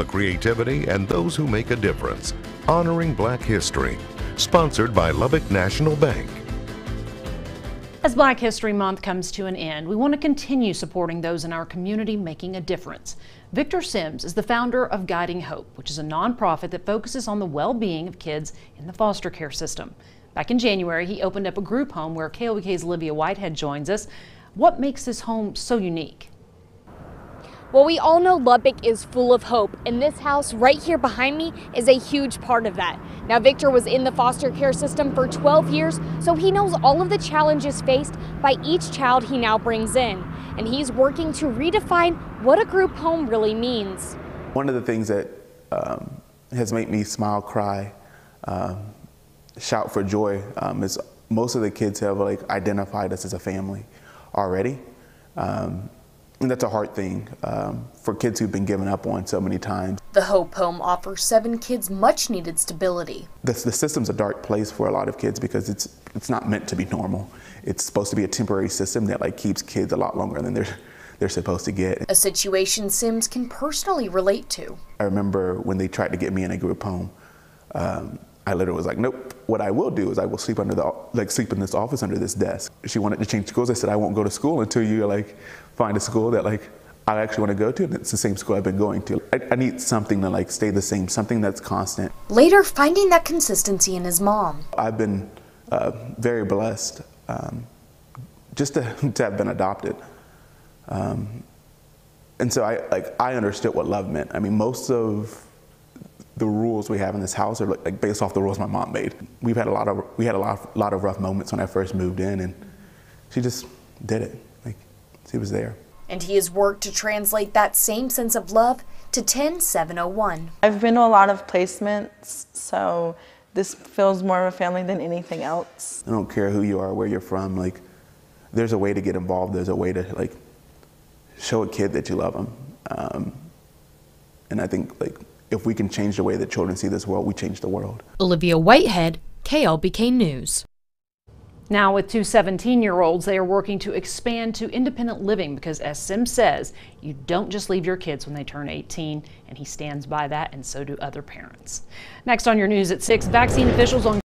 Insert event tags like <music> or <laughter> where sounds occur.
the creativity, and those who make a difference. Honoring Black History. Sponsored by Lubbock National Bank. As Black History Month comes to an end, we want to continue supporting those in our community making a difference. Victor Sims is the founder of Guiding Hope, which is a nonprofit that focuses on the well-being of kids in the foster care system. Back in January, he opened up a group home where KLBK's Olivia Whitehead joins us. What makes this home so unique? Well, we all know Lubbock is full of hope, and this house right here behind me is a huge part of that. Now, Victor was in the foster care system for 12 years, so he knows all of the challenges faced by each child he now brings in. And he's working to redefine what a group home really means. One of the things that um, has made me smile, cry, um, shout for joy um, is most of the kids have like identified us as a family already. Um, and that's a hard thing um, for kids who've been given up on so many times. The Hope Home offers seven kids much needed stability. The, the system's a dark place for a lot of kids because it's it's not meant to be normal. It's supposed to be a temporary system that like keeps kids a lot longer than they're they're supposed to get. A situation Sims can personally relate to. I remember when they tried to get me in a group home. Um, I literally was like, nope. What I will do is I will sleep under the like sleep in this office under this desk. She wanted to change schools. I said I won't go to school until you like find a school that like I actually want to go to, and it's the same school I've been going to. I, I need something to like stay the same, something that's constant. Later, finding that consistency in his mom. I've been uh, very blessed um, just to, <laughs> to have been adopted. Um, and so I like I understood what love meant. I mean, most of the rules we have in this house are like based off the rules my mom made. We've had a lot of we had a lot of, lot of rough moments when I first moved in, and she just did it. Like she was there. And he has worked to translate that same sense of love to 10701. I've been to a lot of placements, so this feels more of a family than anything else. I don't care who you are, where you're from. Like, there's a way to get involved. There's a way to like show a kid that you love them. Um, and I think like if we can change the way that children see this world, we change the world. Olivia Whitehead, KLBK News. Now, with two 17 year olds, they are working to expand to independent living because, as Sim says, you don't just leave your kids when they turn 18, and he stands by that, and so do other parents. Next on your news at 6, vaccine officials on